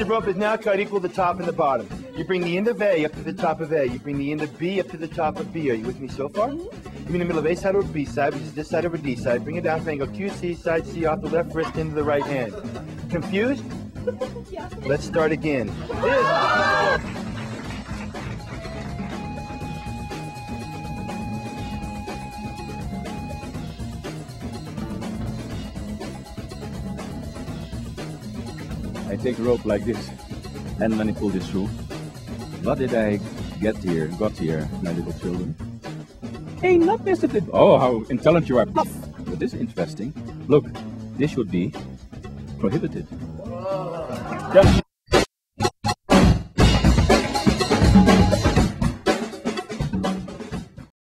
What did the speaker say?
of rope is now cut equal to the top and the bottom. You bring the end of A up to the top of A. You bring the end of B up to the top of B. Are you with me so far? You mean the middle of A side over B side, which is this side over D side. Bring it down, angle Q, C side, C off the left wrist into the right hand. Confused? Let's start again. I take a rope like this and pull this through. What did I get here, got here, my little children? Hey, not visited. Oh, how intelligent you are. But this is interesting. Look, this should be prohibited. Just